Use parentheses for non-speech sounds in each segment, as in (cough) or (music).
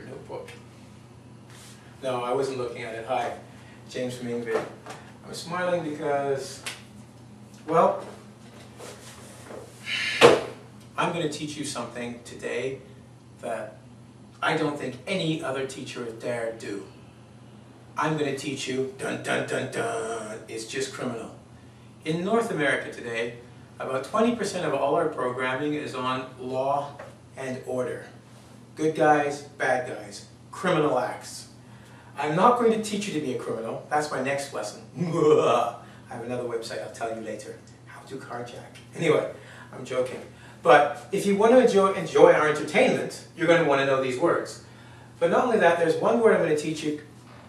notebook. No, I wasn't looking at it. Hi, James from engVid. I'm smiling because, well, I'm going to teach you something today that I don't think any other teacher would dare do. I'm going to teach you, dun dun dun dun, it's just criminal. In North America today, about 20% of all our programming is on law and order. Good guys, bad guys, criminal acts. I'm not going to teach you to be a criminal. That's my next lesson. (laughs) I have another website I'll tell you later. How to carjack. Anyway, I'm joking. But if you want to enjoy, enjoy our entertainment, you're going to want to know these words. But not only that, there's one word I'm going to teach you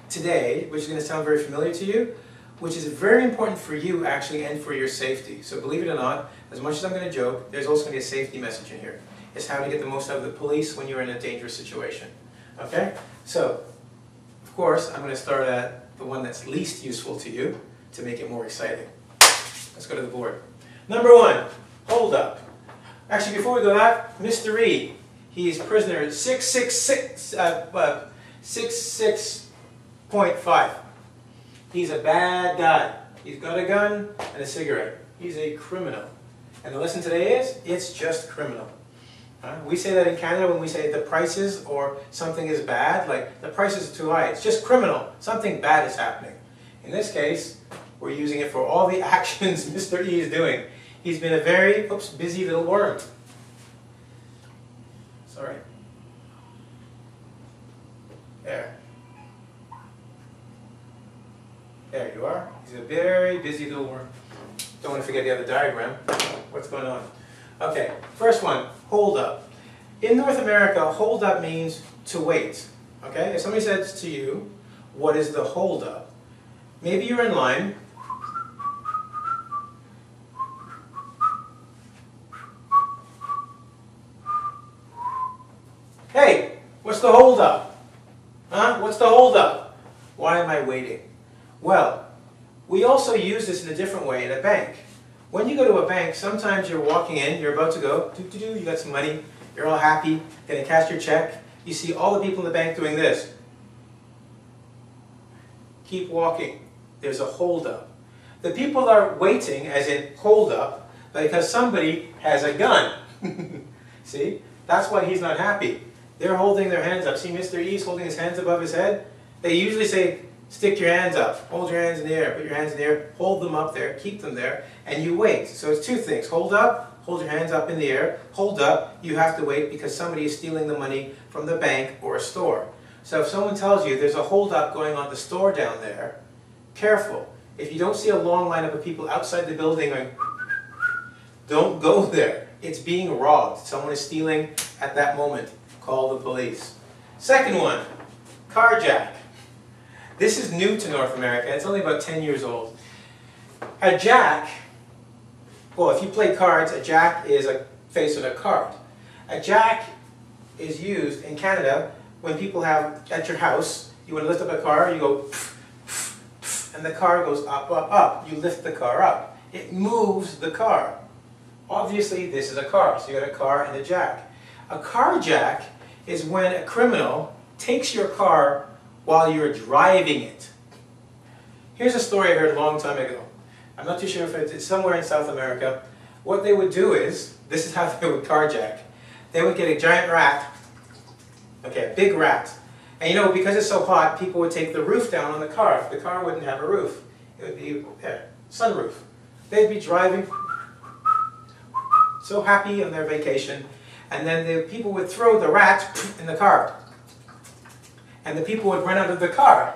today, which is going to sound very familiar to you, which is very important for you actually and for your safety. So believe it or not, as much as I'm going to joke, there's also going to be a safety message in here. It's how to get the most out of the police when you're in a dangerous situation. Okay? So, of course, I'm going to start at the one that's least useful to you to make it more exciting. Let's go to the board. Number one, hold up. Actually, before we go that, Mr. E, he's prisoner 666, uh, uh, 66.5. He's a bad guy. He's got a gun and a cigarette. He's a criminal. And the lesson today is, it's just criminal. We say that in Canada when we say the prices or something is bad, like the prices are too high. It's just criminal. Something bad is happening. In this case, we're using it for all the (laughs) actions Mr. E is doing. He's been a very, oops, busy little worm. Sorry. There. There you are. He's a very busy little worm. Don't want to forget the other diagram. What's going on? Okay, first one, hold up. In North America, hold up means to wait. Okay, if somebody says to you, what is the hold up? Maybe you're in line. Hey, what's the hold up? Huh? What's the hold up? Why am I waiting? Well, we also use this in a different way in a bank. When you go to a bank, sometimes you're walking in, you're about to go, doo -doo -doo, you got some money, you're all happy, gonna cash your check. You see all the people in the bank doing this. Keep walking. There's a hold up. The people are waiting, as in hold up, because somebody has a gun. (laughs) see? That's why he's not happy. They're holding their hands up. See Mr. E's holding his hands above his head? They usually say, Stick your hands up. Hold your hands in the air. Put your hands in the air. Hold them up there. Keep them there. And you wait. So it's two things. Hold up. Hold your hands up in the air. Hold up. You have to wait because somebody is stealing the money from the bank or a store. So if someone tells you there's a hold up going on the store down there, careful. If you don't see a long lineup of people outside the building going, don't go there. It's being robbed. Someone is stealing at that moment. Call the police. Second one, carjack. This is new to North America. It's only about 10 years old. A jack, well, if you play cards, a jack is a face of a card. A jack is used in Canada when people have, at your house, you want to lift up a car, you go, and the car goes up, up, up. You lift the car up. It moves the car. Obviously, this is a car, so you got a car and a jack. A car jack is when a criminal takes your car while you're driving it. Here's a story I heard a long time ago. I'm not too sure if it's somewhere in South America. What they would do is, this is how they would carjack. They would get a giant rat, okay, a big rat. And you know, because it's so hot, people would take the roof down on the car. If The car wouldn't have a roof. It would be, there, sunroof. They'd be driving, so happy on their vacation, and then the people would throw the rat in the car and the people would run out of the car.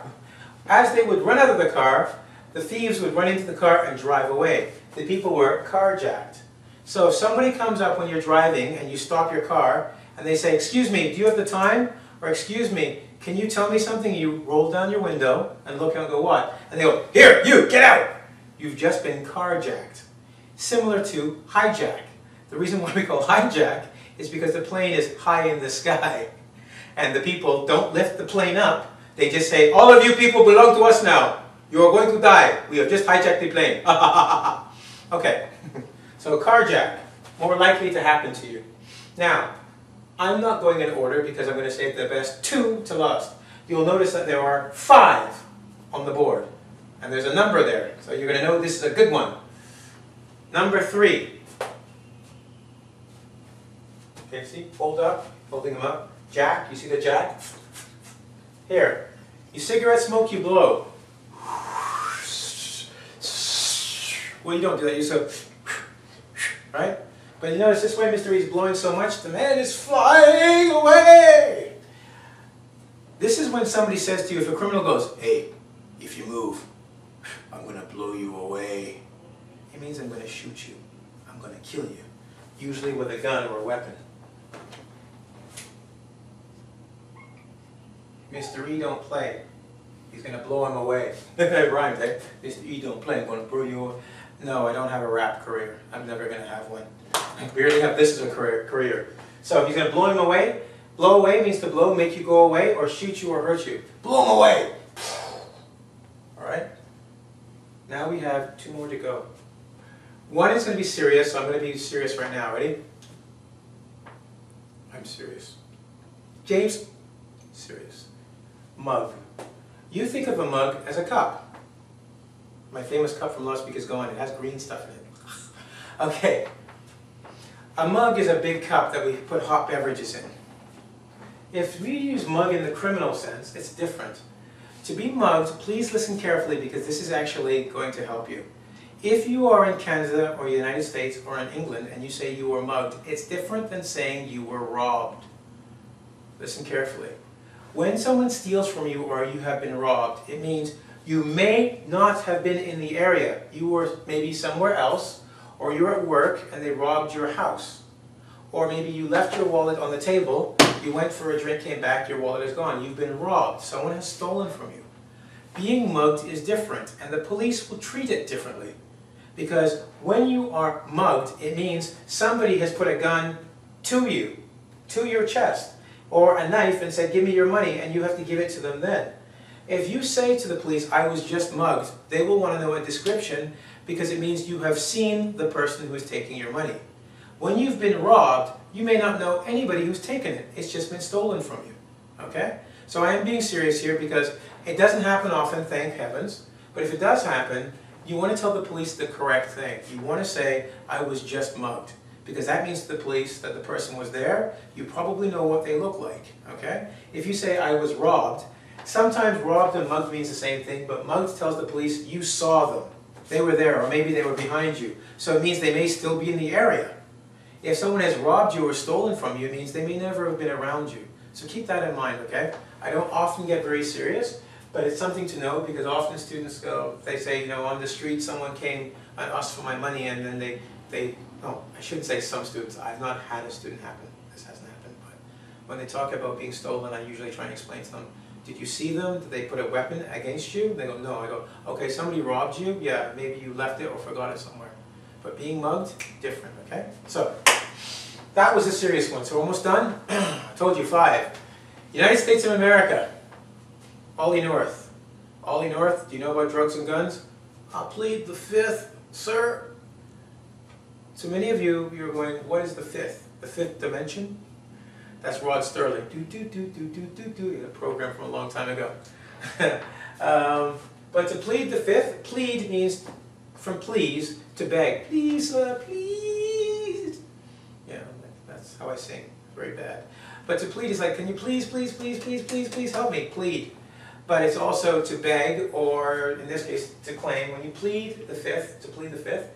As they would run out of the car, the thieves would run into the car and drive away. The people were carjacked. So if somebody comes up when you're driving and you stop your car and they say, excuse me, do you have the time? Or excuse me, can you tell me something? You roll down your window and look out and go, what? And they go, here, you, get out! You've just been carjacked. Similar to hijack. The reason why we call hijack is because the plane is high in the sky and the people don't lift the plane up. They just say, all of you people belong to us now. You are going to die. We have just hijacked the plane. (laughs) okay, (laughs) so carjack, more likely to happen to you. Now, I'm not going in order because I'm going to save the best two to last. You'll notice that there are five on the board. And there's a number there. So you're going to know this is a good one. Number three. Okay, see? Hold up. Holding them up. Jack. You see the jack? Here. You cigarette smoke, you blow. Well, you don't do that. You so, right? But you notice this way, Mr. E is blowing so much, the man is flying away. This is when somebody says to you, if a criminal goes, hey, if you move, I'm going to blow you away. It means I'm going to shoot you. I'm going to kill you. Usually with a gun or a weapon. Mr. E don't play. He's going to blow him away. (laughs) it rhymes, eh? Mr. E don't play, I'm to blow you away. No, I don't have a rap career. I'm never going to have one. I barely have this as a career. career. So he's to blow him away. Blow away means to blow, make you go away, or shoot you or hurt you. Blow him away! (sighs) Alright? Now we have two more to go. One is to be serious, so I'm going to be serious right now. Ready? I'm serious. James? Serious. Mug. You think of a mug as a cup. My famous cup from Week is gone. It has green stuff in it. (laughs) okay. A mug is a big cup that we put hot beverages in. If we use mug in the criminal sense, it's different. To be mugged, please listen carefully because this is actually going to help you. If you are in Canada or the United States or in England and you say you were mugged, it's different than saying you were robbed. Listen carefully. When someone steals from you or you have been robbed, it means you may not have been in the area. You were maybe somewhere else, or you're at work and they robbed your house. Or maybe you left your wallet on the table, you went for a drink, came back, your wallet is gone. You've been robbed. Someone has stolen from you. Being mugged is different, and the police will treat it differently. Because when you are mugged, it means somebody has put a gun to you, to your chest, or a knife and said, give me your money, and you have to give it to them then. If you say to the police, I was just mugged, they will want to know a description because it means you have seen the person who is taking your money. When you've been robbed, you may not know anybody who's taken it. It's just been stolen from you. Okay? So I am being serious here because it doesn't happen often, thank heavens. But if it does happen, you want to tell the police the correct thing. You want to say, I was just mugged. Because that means to the police that the person was there. You probably know what they look like. Okay? If you say, I was robbed, Sometimes robbed and mugged means the same thing, but mugged tells the police you saw them. They were there, or maybe they were behind you. So it means they may still be in the area. If someone has robbed you or stolen from you, it means they may never have been around you. So keep that in mind, okay? I don't often get very serious, but it's something to know because often students go, they say, you know, on the street someone came and asked for my money and then they, they, oh, I shouldn't say some students. I've not had a student happen. This hasn't happened, but when they talk about being stolen, I usually try and explain to them, did you see them? Did they put a weapon against you? They go, no. I go, okay, somebody robbed you? Yeah, maybe you left it or forgot it somewhere. But being mugged, different, okay? So, that was a serious one. So almost done. (clears throat) I told you five. United States of America. Ollie North. Ollie North, do you know about drugs and guns? I'll plead the fifth, sir. So many of you, you're going, what is the fifth? The fifth dimension? That's Rod Serling. Do, do, do, do, do, do, do. A program from a long time ago. (laughs) um, but to plead the fifth, plead means from please to beg. Please, uh, please. Yeah, that's how I sing. Very bad. But to plead is like, can you please, please, please, please, please, please help me? Plead. But it's also to beg, or in this case, to claim. When you plead the fifth, to plead the fifth,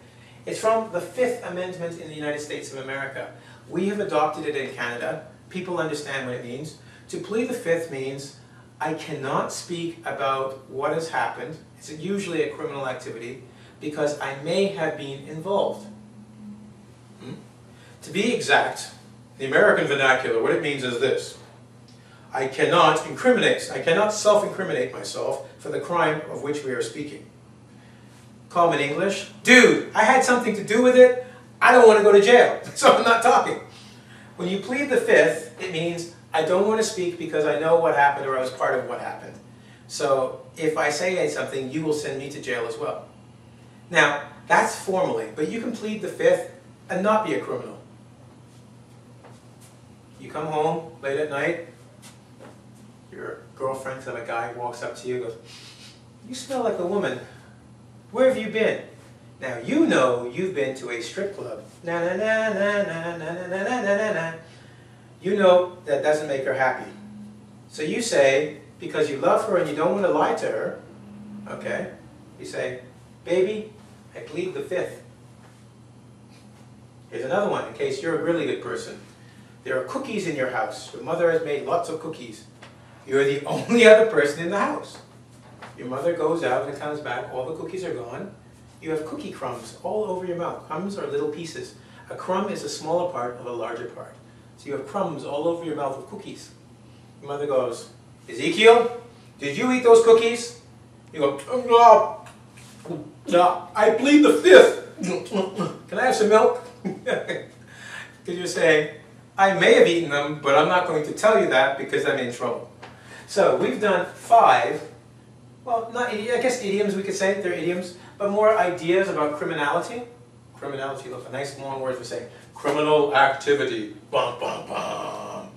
it's from the Fifth Amendment in the United States of America. We have adopted it in Canada people understand what it means. To plead the fifth means I cannot speak about what has happened, it's usually a criminal activity, because I may have been involved. Hmm? To be exact, the American vernacular, what it means is this. I cannot incriminate, I cannot self-incriminate myself for the crime of which we are speaking. Common English, dude, I had something to do with it, I don't want to go to jail, (laughs) so I'm not talking. When you plead the fifth, it means I don't want to speak because I know what happened or I was part of what happened. So if I say something, you will send me to jail as well. Now, that's formally, but you can plead the fifth and not be a criminal. You come home late at night, your girlfriend, a guy walks up to you and goes, You smell like a woman. Where have you been? Now you know you've been to a strip club. Na na na na na na na na na na. You know that doesn't make her happy. So you say, because you love her and you don't want to lie to her, okay, you say, baby, I plead the fifth. Here's another one, in case you're a really good person. There are cookies in your house. Your mother has made lots of cookies. You're the only other person in the house. Your mother goes out and comes back, all the cookies are gone. You have cookie crumbs all over your mouth. Crumbs are little pieces. A crumb is a smaller part of a larger part. So you have crumbs all over your mouth of cookies. Your mother goes, Ezekiel, did you eat those cookies? You go, mm, no, no, I plead the fifth. Can I have some milk? (laughs) Because you're saying, I may have eaten them, but I'm not going to tell you that because I'm in trouble. So we've done five, well, not I guess idioms we could say, they're idioms, but more ideas about criminality. Criminality, look, a nice long word for saying criminal activity. Bum, bum, bum.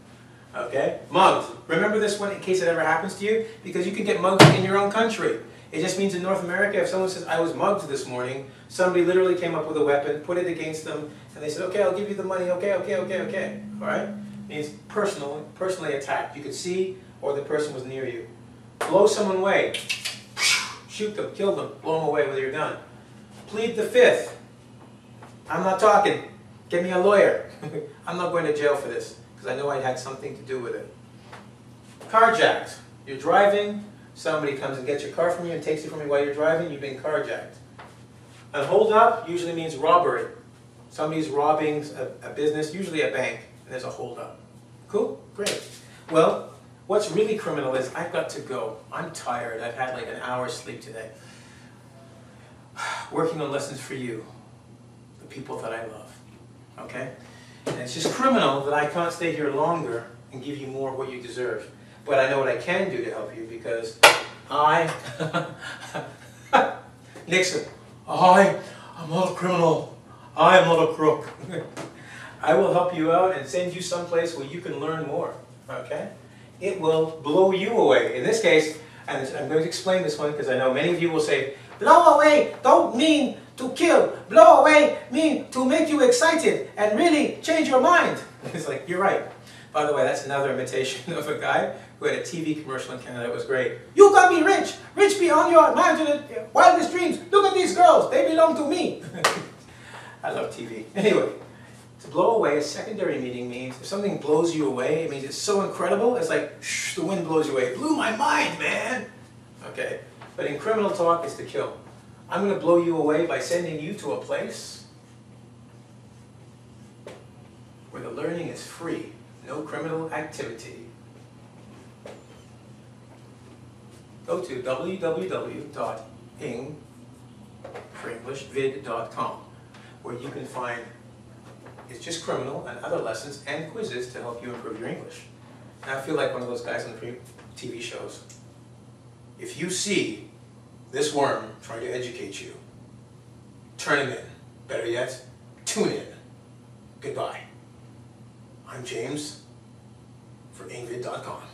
Okay? Mugged. Remember this one in case it ever happens to you? Because you can get mugged in your own country. It just means in North America, if someone says, I was mugged this morning, somebody literally came up with a weapon, put it against them, and they said, okay, I'll give you the money, okay, okay, okay, okay. All right? It means personal, personally attacked. You could see or the person was near you. Blow someone away. Shoot them, kill them, blow them away with your gun. Plead the fifth. I'm not talking. Get me a lawyer. (laughs) I'm not going to jail for this because I know I had something to do with it. Carjacked. You're driving, somebody comes and gets your car from you and takes it from you while you're driving, you've been carjacked. And hold up usually means robbery. Somebody's robbing a, a business, usually a bank, and there's a hold up. Cool? Great. Well, what's really criminal is I've got to go. I'm tired. I've had like an hour's sleep today. (sighs) Working on lessons for you, the people that I love. Okay? And it's just criminal that I can't stay here longer and give you more of what you deserve. But I know what I can do to help you because I, (laughs) Nixon, I am not a criminal. I am not a crook. (laughs) I will help you out and send you someplace where you can learn more. Okay? It will blow you away. In this case, and I'm going to explain this one because I know many of you will say, blow away don't mean to kill. Blow away mean to make you excited and really change your mind. (laughs) It's like, you're right. By the way, that's another imitation (laughs) of a guy who had a TV commercial in Canada. It was great. You got me rich, rich beyond your wildest dreams. Look at these girls, they belong to me. (laughs) I love TV. Anyway, to blow away, a secondary meaning means if something blows you away, it means it's so incredible, it's like, shh, the wind blows you away. It blew my mind, man. Okay, but in criminal talk, it's to kill. I'm going to blow you away by sending you to a place where the learning is free, no criminal activity. Go to www.ing for EnglishVid.com where you can find it's just criminal and other lessons and quizzes to help you improve your English. And I feel like one of those guys on the TV shows. If you see this worm trying to educate you, turn him in. Better yet, tune in. Goodbye. I'm James for engvid.com.